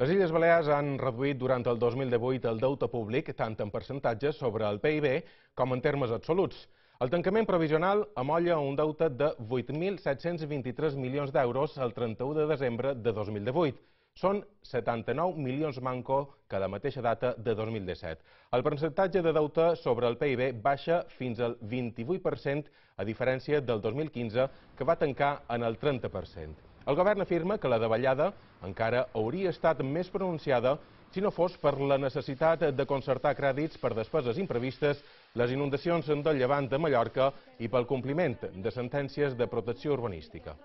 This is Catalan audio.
Les Illes Balears han reduït durant el 2018 el deute públic tant en percentatge sobre el PIB com en termes absoluts. El tancament provisional amolla un deute de 8.723 milions d'euros el 31 de desembre de 2018. Són 79 milions manco que la mateixa data de 2017. El percentatge de deute sobre el PIB baixa fins al 28%, a diferència del 2015, que va tancar en el 30%. El govern afirma que la davallada encara hauria estat més pronunciada si no fos per la necessitat de concertar crèdits per despeses imprevistes, les inundacions del llevant de Mallorca i pel compliment de sentències de protecció urbanística.